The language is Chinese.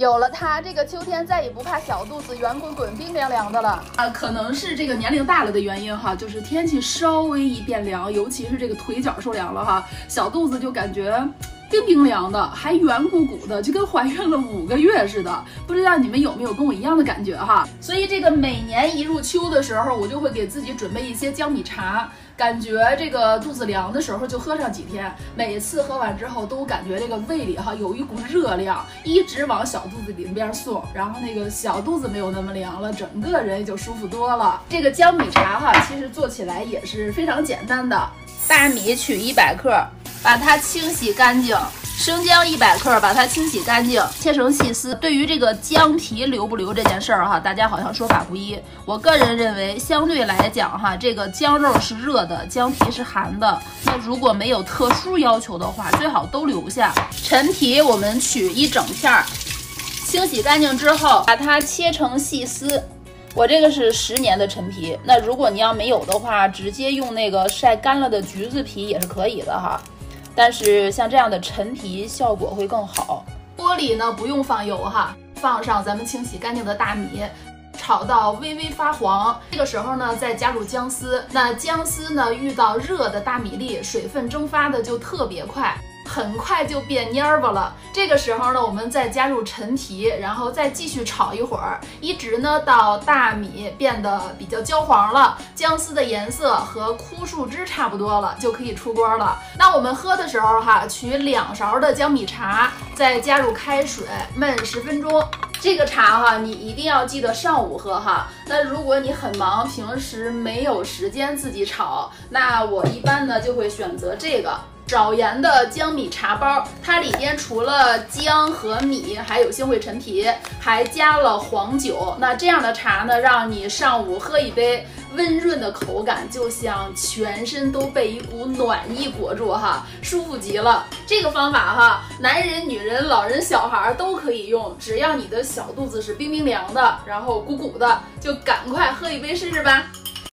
有了它，这个秋天再也不怕小肚子圆滚滚、冰凉凉的了。啊，可能是这个年龄大了的原因哈，就是天气稍微一变凉，尤其是这个腿脚受凉了哈，小肚子就感觉。冰冰凉的，还圆鼓鼓的，就跟怀孕了五个月似的。不知道你们有没有跟我一样的感觉哈？所以这个每年一入秋的时候，我就会给自己准备一些姜米茶，感觉这个肚子凉的时候就喝上几天。每次喝完之后，都感觉这个胃里哈有一股热量一直往小肚子里边送，然后那个小肚子没有那么凉了，整个人也就舒服多了。这个姜米茶哈，其实做起来也是非常简单的。大米取一百克。把它清洗干净，生姜一百克，把它清洗干净，切成细丝。对于这个姜皮留不留这件事儿哈，大家好像说法不一。我个人认为，相对来讲哈，这个姜肉是热的，姜皮是寒的。那如果没有特殊要求的话，最好都留下。陈皮我们取一整片儿，清洗干净之后，把它切成细丝。我这个是十年的陈皮，那如果你要没有的话，直接用那个晒干了的橘子皮也是可以的哈。但是像这样的陈皮效果会更好。锅里呢不用放油哈，放上咱们清洗干净的大米，炒到微微发黄。这个时候呢再加入姜丝，那姜丝呢遇到热的大米粒，水分蒸发的就特别快。很快就变蔫儿巴了。这个时候呢，我们再加入陈皮，然后再继续炒一会儿，一直呢到大米变得比较焦黄了，姜丝的颜色和枯树枝差不多了，就可以出锅了。那我们喝的时候哈，取两勺的姜米茶，再加入开水焖十分钟。这个茶哈，你一定要记得上午喝哈。那如果你很忙，平时没有时间自己炒，那我一般呢就会选择这个。找盐的姜米茶包，它里边除了姜和米，还有星汇陈皮，还加了黄酒。那这样的茶呢，让你上午喝一杯，温润的口感就像全身都被一股暖意裹住哈，舒服极了。这个方法哈，男人、女人、老人、小孩都可以用，只要你的小肚子是冰冰凉的，然后鼓鼓的，就赶快喝一杯试试吧。